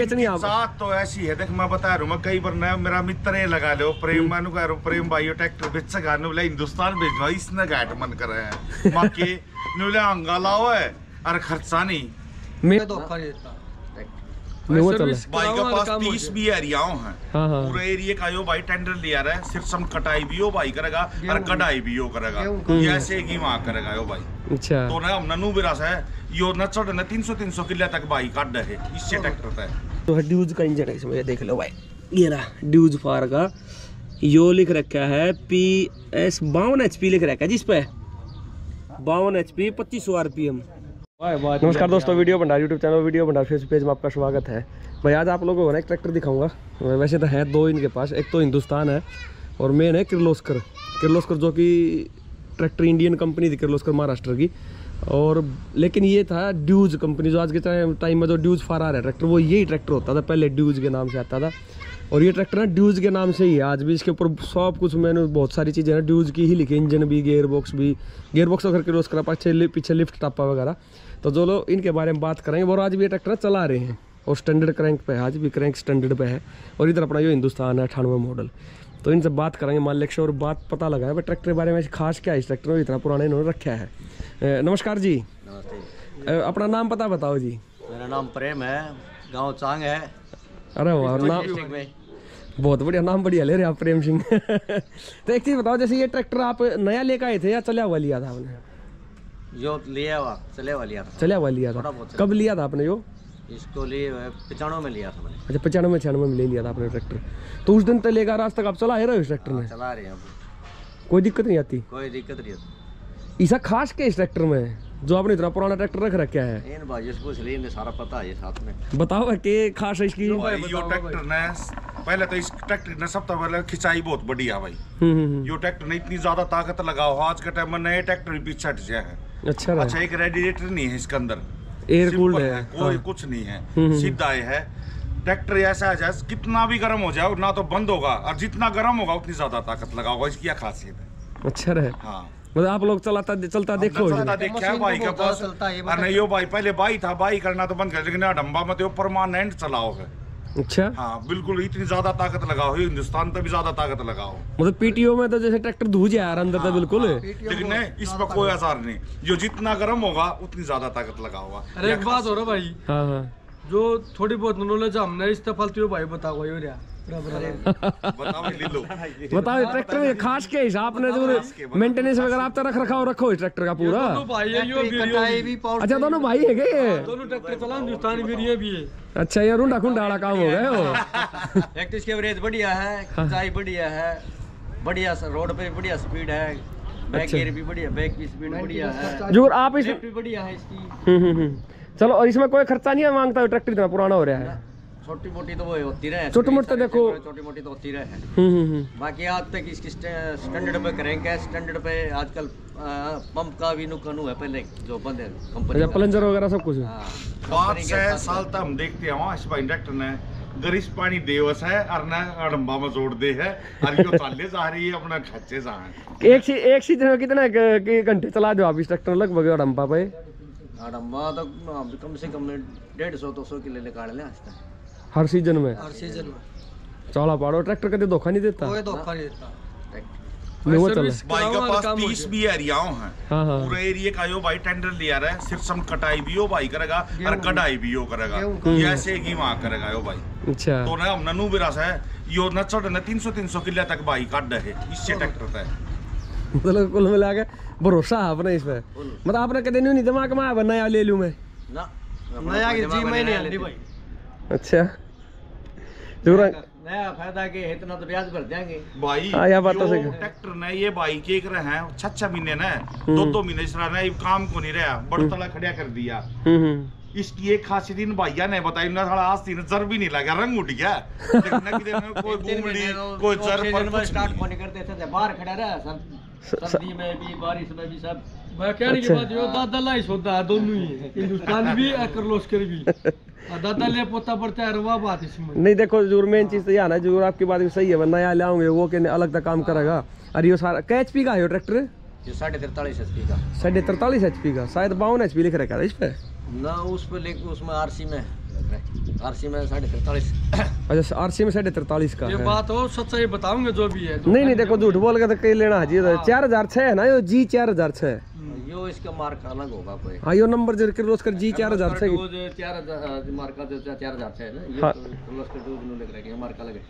बेचनी आप साथ तो ऐसी है देख मैं बता रहा हूँ मैं कई बार ना मेरा मित्र है लगा लो प्रेम मैं कह रहा हूँ प्रेम भाई ट्रैक्टर बेच सका बोला हिंदुस्तान इसने गाट मन कर रहे हैं। नु अंगा लाओ है और खर्चा नहीं। मैं धोखा नहीं देता मैं वो चल भाई के पास तीस भी एरियाओं हैं। हाँ हाँ। पूरे एरिया का यो भाई टेंडर लिया रहा है सिर्फ़ सम कटाई भी हो भाई करेगा और कटाई भी हो करेगा। गेहूँ ये की वहाँ करेगा यो भाई। अच्छा। तो ना हमने नु विरास है यो न चढ़ न तीन सौ तीन सौ किले तक भाई काट है इससे ट्रैक्टर तक तो है ड्यूज का इंजन है इसमें ये देख लो भाई। ये रहा, ड्यूज फार का। यो लिख रखा है, पी एस बावन एच लिख रखा है, जिस पे? बावन एच पी, पच्चीस सौ आर पी एम नमस्कार दोस्तों, वीडियो भंडार यूट्यूब चैनल, वीडियो भंडार फेसबुक पेज में आपका स्वागत है। भाई, आज आप लोगों को ना एक ट्रैक्टर दिखाऊँगा। वैसे तो है दो इनके पास, एक तो हिंदुस्तान है और मेन है किर्लोस्कर। किर्लोस्कर जो कि ट्रैक्टर इंडियन कंपनी थी, किर्लोस्कर महाराष्ट्र की। और लेकिन ये था ड्यूज कंपनी जो आज के टाइम में जो ड्यूज फार आ रहा है ट्रैक्टर वो यही ट्रैक्टर होता था, पहले ड्यूज के नाम से आता था। और ये ट्रैक्टर ना ड्यूज के नाम से ही है, आज भी इसके ऊपर सब कुछ मैंने, बहुत सारी चीज़ें ना ड्यूज की ही लिखी इंजन भी गेयर बॉक्स भी गेयर बॉक्स अगर किर्लोस्कर पीछे लि- पीछे लिफ्ट टापा वगैरह। तो जो लोग इनके बारे में बात करेंगे और आज भी ये ट्रैक्टर चला रहे हैं, और स्टैंडर्ड क्रैंक पे है, आज भी क्रैंक स्टैंडर्ड पे है, और इधर अपना जो हिंदुस्तान है, अठानवे मॉडल तो इनसे बात करेंगे मालिक से और बात पता लगा है ट्रैक्टर के बारे में खास क्या है इस ट्रैक्टर में, इतना पुराना इन्होंने रखा है। नमस्कार जी। नमस्ते। अपना नाम पता बताओ जी। मेरा नाम प्रेम है गाँव चांग है। अरे वाह नाम बहुत बढ़िया नाम बढ़िया ले रहे आप प्रेम सिंह। तो एक चीज़ बताओ जैसे ये ट्रैक्टर आप नया लेकर आए थे या चला हुआ लिया था आपने? जो लिया हुआ चले हुआ लिया था। चला हुआ लिया था। कब लिया था आपने यो? इसको लिए पचानवे में लिया था मैंने। अच्छा पचानवे छियानवे में ले लिया था आपने ट्रैक्टर। तो उस दिन तक लेकर आज तक आप चला रहे हो इस ट्रैक्टर में? चला रहे हैं कोई दिक्कत नहीं आती? कोई दिक्कत नहीं ऐसा खास के इस ट्रैक्टर में जो आपने इतना पुराना ट्रैक्टर रख रखा है। इन भाई से पूछ लिए इन्हें सारा पता है साथ में। बताओ कि खास है इसकी? हम्म यो ट्रैक्टर ने पहले तो इस ट्रैक्टर ने सब तो पहले खिंचाई बहुत बढ़िया भाई। हम्म, हम्म यो ट्रैक्टर ने इतनी ज़्यादा ताकत लगाओ आज के टाइम में नए ट्रैक्टर भी पीछे हट गया है। अच्छा अच्छा एक रेडिएटर नहीं है इसके अंदर। एयर कूल्ड है कोई हाँ। कुछ नहीं हम्म, है सीधा है ट्रैक्टर ऐसा है जैसे कितना भी गर्म हो जाए ना तो बंद होगा और जितना गर्म होगा उतनी ज़्यादा ताकत लगाओगा इसकी क्या खासियत है? अच्छा रहे। हाँ। मतलब आप लोग चलाता चलता देखो चलता देखा है तो के बहुत पास। चलता है, ये और नहीं यो भाई पहले बाई था बाई करना तो बंद कर लेकिन डंबा में तो परमानेंट चलाओ अच्छा? हाँ बिल्कुल इतनी ज़्यादा ताकत लगाओ हिंदुस्तान पे भी ज़्यादा ताकत लगाओ। मतलब पीटीओ में तो जैसे ट्रैक्टर धूज यार अंदर तो बिल्कुल। लेकिन नहीं इसमें कोई असर नहीं। जो जितना गर्म होगा उतनी ज़्यादा ताकत लगाओगा अरे एक बात हो रहा भाई। हाँ हाँ। जो थोड़ी बहुत नॉलेज हमने इस फालतू भाई बताओ बताओ ट्रैक्टर में खास के हिसाब ने जो मेंटेनेंस वगैरह आप तो रख रखा हो रखो इस ट्रैक्टर का पूरा। है अच्छा दोनों भाई है क्या दोनों ट्रैक्टर चला हिंदुस्तानी फिर भी है। अच्छा ये रुंडा खुंडा वाला काम हो गया हो तो इसकी एवरेज बढ़िया है खिंचाई बढ़िया है बढ़िया रोड पे बैक स्पीड है बैक अच्छा। गियर भी बढ़िया बैक की स्पीड बढ़िया है। जो आप इस बढ़िया है इसकी। हम्म, हम्म, हम्म। चलो और इसमें कोई खर्चा नहीं है माँगता ट्रैक्टर इतना पुराना हो रहा है? छोटी मोटी तो वो होती रहे छोटी मोटी तो देखो- छोटी मोटी तो होती रहे। हम्म, हम्म, हम्म। बाकी आज तक इसकी स्टै- स्टैंडर्ड पे करेंगे स्टैंडर्ड पे आजकल पंप का भी नुकनू है पहले जो बंद है कंपनी अच्छा प्लंजर वगैरह सब कुछ हाँ, पाँच छह साल तक हम देखते हैं इस ने गरिश पानी देवस है और न अड़म्बा में जोड़ दे है और यो चाले जा रही है अपना खच्चे जा है। एक सी एक सीज़न में कितने घंटे चला दो आप इस ट्रैक्टर लगभग अड़म्बा पे? अड़म्बा तो कम से कम डेढ़ सौ दो सौ किलो निकाल लें आज तक। हर सीज़न में? हर सीज़न में। चौड़ा पाड़ो ट्रैक्टर कभी धोखा नहीं देता? कोई धोखा नहीं देता। नहीं वो चल। सर्विस भाई के पास हो तीस। भी एरियाओं हैं। हाँ हाँ। पूरे एरिया का यो भाई टेंडर लिया रहा है। सिर्फ़ सम कटाई भी हो भाई करेगा और। कटाई भी हो करेगा। ऐसे की वहाँ करेगा यो भाई। अच्छा। तो ना हम ननू विरास है। यो न चढ़ न तीन सौ तीन सौ किले तक भाई काट है इससे ट्रैक्टर तक मतलब कुल मिला के भरोसा है अपने इस पे मतलब आपने कदे नहीं दिमाग में आया नया ले लूँ मैं? नया जी में नहीं भाई। अच्छा। ज़रूर नया फ़ायदा के इतना तो ब्याज भर देंगे भाई हाँ, यह बात तो यो है। ट्रैक्टर ने ये भाई के एक रहे हैं। छह छह महीने ने दो दो महीने से रहा काम को नहीं रहा। बड़तला खड़िया कर दिया। हम्म हम्म। इसकी एक खासी दिन भैया ने बताई ना थोड़ा आज तीन जर भी नहीं लगा रंग उठ गया। कोई घूमड़ी कोई जर पर स्टार्ट होने करते थे बाहर खड़ा रहा सर्दी में भी बारिश में भी सब। मैं कहने की अच्छा। बात यो दादा लाई सोता दोनों ही। हिंदुस्तान भी और किर्लोस्कर भी। दादा ले पोता पड़ता है रुआ बात इसमें नहीं देखो ज़रूर मेन चीज़ तो यह ना ज़रूर आपकी बात भी सही है वरना नया लाऊँगे वो के अलग तक काम करेगा। और ये सारा कै एच पी का है ट्रैक्टर साढ़े तिरतालीस एच पी का। साढ़े तरतालीस एच पी का। शायद बावन एच पी लिख रखा था इस पे। ना उस पर लेकिन उसमें आरसी में आरसी में साढ़े तैतालीस अच्छा आरसी में साढ़े तिरतालीस का ये है। बात हो सच्चाई बताऊँगे जो भी है नहीं नहीं देखो झूठ बोल के तो कई लेना जी चार हज़ार छह है ना यो जी चार हज़ार छह। यो इसका मार्क अलग होगा कोई। हाँ यो नंबर जो चार हज़ार जो चार हज़ार मार्क जो चार हज़ार छह है ना ये हाँ। तो लिख रखे मार्क अलग है।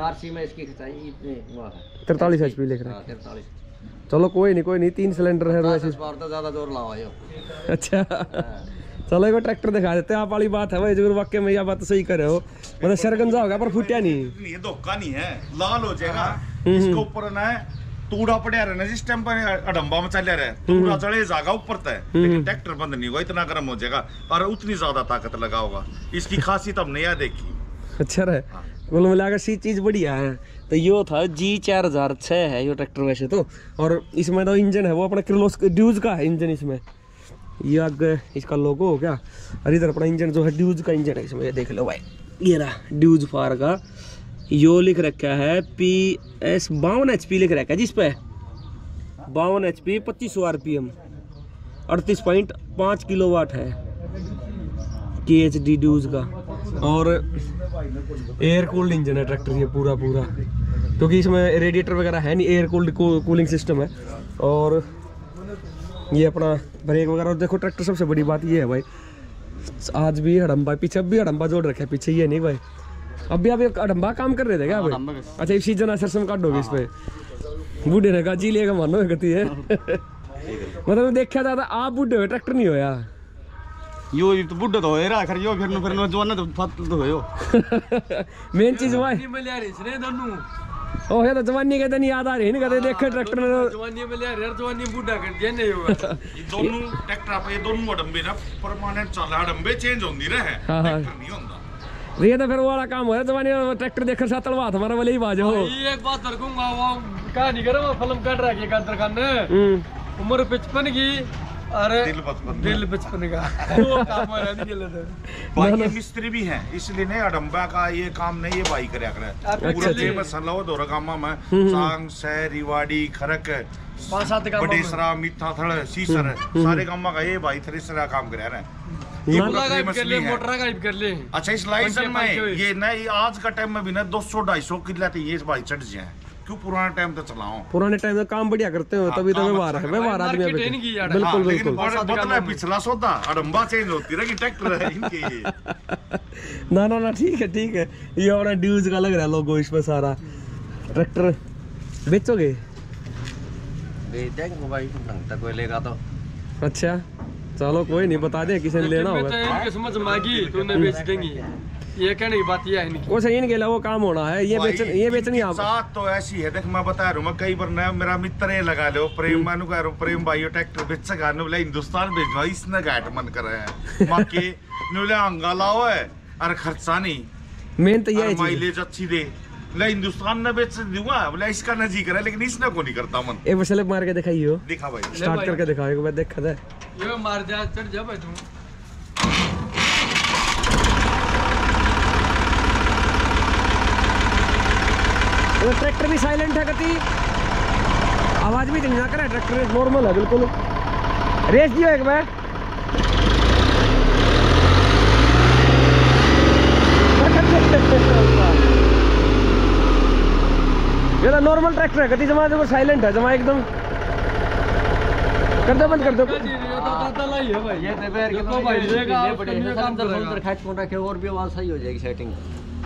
आरसी में इसकी खिंचाई इतने हुआ है। तरतालीस एच पी लिख रहा हाँ चलो कोई नहीं कोई नहीं तीन सिलेंडर है तो तो ज़्यादा ज़ोर लाओ अच्छा। चलो एक ट्रैक्टर दिखा देते हैं आप वाली बात है भाई ज़रूर वाक्य में यह बात सही करे हो। मतलब शरगंजा होगा पर फूटिया नहीं। ये धोखा नहीं है लाल हो जाएगा। इसके ऊपर ना तूड़ा पड़ा रहे ना जिस टाइम पर अडम्बा में चल रहा है तूड़ा चढ़े जागा ऊपर तक लेकिन ट्रैक्टर बंद नहीं होगा इतना गर्म हो जाएगा. और उतनी ज़्यादा ताकत लगा होगा इसकी खासियत हमने यह देखी. अच्छा रहे कुल मिलाकर सी चीज़ बढ़िया है तो यो था जी चार हज़ार छः है यो ट्रैक्टर वैसे तो. और इसमें तो इंजन है वो अपना किर्लोस ड्यूज का है इंजन इसमें. ये आगे इसका लोगो हो गया. और इधर अपना इंजन जो है ड्यूज का इंजन है इसमें ये देख लो भाई. ये रहा ड्यूज फार का. यो लिख रखा है, पी, एस, बावन एच पी लिख रखा है, जिस पे? बावन एच पी, पच्चीस सौ आर पी एम। अड़तीस पॉइंट पाँच किलो वाट है के एच डी ड्यूज का। और एयर कूल्ड इंजन है ट्रैक्टर ये पूरा पूरा। क्योंकि इसमें रेडिएटर वगैरह है नहीं एयर कूल्ड कूलिंग सिस्टम है। और ये अपना ब्रेक वगैरह, और देखो ट्रैक्टर सबसे बड़ी बात ये है भाई, आज भी हड़म्बा पीछे भी हड़म्बा जोड़ रखा है, पीछे ये नहीं भाई। अब भी आप एक हड़म्बा काम कर रहे थे क्या भाई अच्छा इस सीज़न असर से काटोगे इस पे। बूढ़े ने कहा जी लेगा मानो गति है। मतलब देखा जाता आप बूढ़े हो ट्रैक्टर नहीं होया। यो तो बुड्ढो तो होएरा खर यो फिर फिर जवान तो फत तो होयो। मेन चीज़ भाई जवानी में ले आ रही इसने दोनों। ओ ये तो जवानी के दिन याद आ रही है ना कदे देखे ट्रैक्टर ने जवानी में ले रही यार जवानी बूढ़ा कर दिया नहीं ये दोनों ट्रैक्टर आप ये दोनों अडम्बे ना परमानेंट चल रहा अडम्बे चेंज होंदी रहे। हाँ, हाँ। ट्रैक्टर नहीं होंदा। ये तो फिर वो वाला काम हो रहा जवानी ट्रैक्टर देखकर साथ तलवा हमारा वाले ही बाजो ये एक बात रखूँगा वो कहानी करो फ़िल्म काट रहा है कादर खान ने उम्र पचपन की अरे दिल बचपन का। दिल बचपन का वो काम हो रहा नहीं गलत भाई मिस्त्री भी हैं इसलिए नहीं अडम्बा का ये काम नहीं ये भाई करया करे पूरा। में सलाव दोरा गामा में सांग सह रिवाड़ी खरक पाँच सात का बडेसरा मिठाथड़ सीसर सारे गामा का ये भाई थ्रेसर काम करया रहे ये है। अच्छा इस लाइसन में ये नहीं आज का टाइम में भी ना 200 250 किला तो ये भाई चढ़ जाए क्यों पुराना टाइम तो चलाओ पुराने टाइम में काम बढ़िया करते हो तभी तो व्यवहार है अच्छा व्यवहार आदमी है है इनकी यार। बिल्कुल हाँ, बिल्कुल। पिछला सौदा अडम्बा चेंज होती रहेगी ट्रैक्टर है इनके। ये ना ना ना ठीक है ठीक है। ये अपना ड्यूज का लग रहा है लोगो इसमें सारा। ट्रैक्टर बेचोगे? बेच देंगे भाई ढंग कोई लेगा तो। अच्छा। चलो कोई नहीं बता दे किसी ने लेना तो होगा। इनके समझ मांगी तो बेच देंगी। ये कहने की बात ये है इनकी। वो सही इनके लिए वो काम होना है ये बेच भाई, ये बेचनी आप साथ तो ऐसी है देख मैं बता रहा हूँ मैं कई बार ना मेरा मित्र ये लगा लो प्रेम मानू कह रहा हूँ प्रेम भाई ट्रैक्टर बेच सका बोले हिंदुस्तान भेजवा इसने घाट मन कर रहे हैं। माँ के बोले अंगा लाओ है और खर्चा नहीं। मेन तो ये है माइलेज अच्छी दे। बोले हिंदुस्तान ने बेच दूँगा बोले इसका न जी करे लेकिन इसने को नहीं करता मन। एक बार मार के दिखाइए हो दिखा भाई। स्टार्ट करके दिखाओ एक बार देखा था ये मार जा चढ़ जा भाई तू। वो ट्रैक्टर भी साइलेंट है गति। आवाज़ भी इतनी ना करे ट्रैक्टर नॉर्मल है बिल्कुल। रेस दियो एक बार। ये तो नॉर्मल ट्रैक्टर है गति जमा देखो साइलेंट है जमा एकदम। कर दो बंद कर दो। तो दादा लाई है भाई। ये तो और भी आवाज़ सही हो जाएगी सेटिंग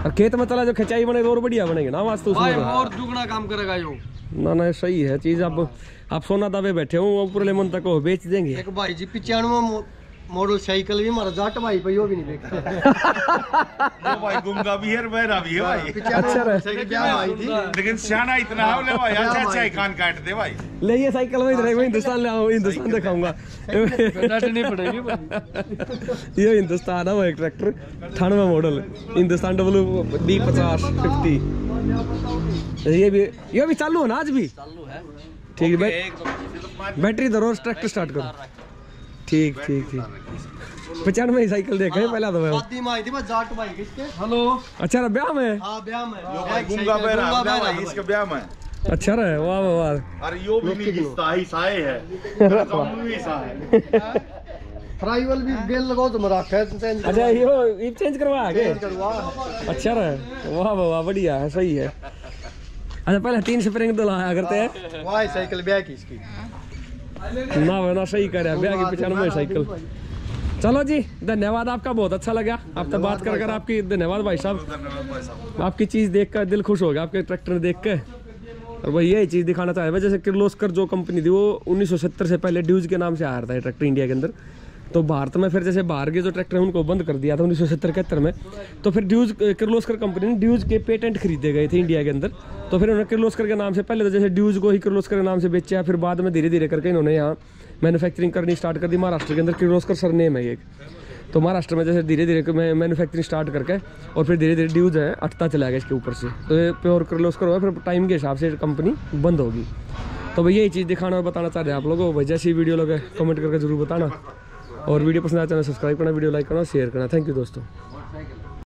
और खेत में चला जो खिंचाई बनेगा और बढ़िया बनेगी ना आवाज़ तो और दुगना काम करेगा यो। ना ना सही है चीज़ आप आप सोना दावे बैठे हो ऊपर पूरे लेमन तक हो बेच देंगे। एक भाई जी पिचानवे मॉडल साइकिल भी मारा जाट भाई पे यो भी नहीं देखा वो भाई गुंगा भी है और बहरा भी है भाई। अच्छा रहे लेकिन सियाना इतना है बोले भाई अच्छा अच्छा ही कान काट दे भाई। ले ये साइकिल में इधर मैं हिंदुस्तान ले आऊँ हिंदुस्तान दिखाऊँगा। डांटनी पड़ेगी भाई। ये हिंदुस्तान है वो एक ट्रैक्टर अठानवे मॉडल हिंदुस्तान डब्ल्यू डी पचास फिफ्टी। ये भी ये भी चालू है ना आज भी? चालू है। ठीक है तो बैटरी धरो ट्रैक्टर स्टार्ट करो। ठीक ठीक ठीक। पचानवे ही साइकिल देखे हैं पहला तो मैं। शादी में आई थी बस जाट भाई किसके? हेलो। अच्छा रहा ब्याह में? हाँ ब्याह में। यो भाई गुंगा बहरा ब्याह भाई इसके ब्याह में। अच्छा रहे वाह वाह वाह। अरे यो भी नहीं किस्ता ही। साए है भी सा है। फ्राइवल भी गेल लगाओ तो मरा है तो चेंज अच्छा ये ये चेंज करवा आगे? अच्छा रहा वाह वाह वाह बढ़िया है सही है। अच्छा पहले तीन स्प्रिंग दिलाया करते हैं। वाई साइकिल ब्याह की इसकी। ना ना सही करे। अभी आगे की पचानवे साइकिल। चलो जी, धन्यवाद आपका, बहुत अच्छा लगा। आपसे बात कर कर आपकी धन्यवाद भाई साहब। धन्यवाद भाई साहब आपकी चीज़ देख कर दिल खुश हो गया, आपके ट्रैक्टर देख के। और वही यही चीज़ दिखाना चाह रहे जैसे किर्लोस्कर जो कंपनी थी, वो 1970 से पहले ड्यूज के नाम से आ रहा था ट्रैक्टर इंडिया के अंदर। तो भारत में फिर जैसे बाहर के जो ट्रैक्टर हैं उनको बंद कर दिया था उन्नीस सौ सत्तर इकहत्तर में। तो फिर ड्यूज किर्लोस्कर कंपनी ने ड्यूज के पेटेंट खरीदे गए थे इंडिया के अंदर। तो फिर उन्होंने किर्लोस्कर के नाम से पहले तो जैसे ड्यूज को ही किर्लोस्कर के नाम से बेचा, फिर बाद में धीरे धीरे करके इन्होंने यहाँ मैनुफैक्चरिंग करनी स्टार्ट कर दी। महाराष्ट्र के अंदर किर्लोस्कर सर नेम है एक। तो महाराष्ट्र में जैसे धीरे धीरे मैनुफैक्चरिंग स्टार्ट करके और फिर धीरे धीरे ड्यूज है, अटता चला गया इसके ऊपर से। तो ये प्योर किर्लोस्कर हुआ, फिर टाइम के हिसाब से कंपनी बंद होगी। तो भैया यही चीज़ दिखाना और बताना चाह रहे हैं आप लोगों भाई जैसी वीडियो लगे कमेंट करके ज़रूर बताना। और वीडियो पसंद आया चैनल सब्सक्राइब करना, वीडियो लाइक करना शेयर करना। थैंक यू दोस्तों।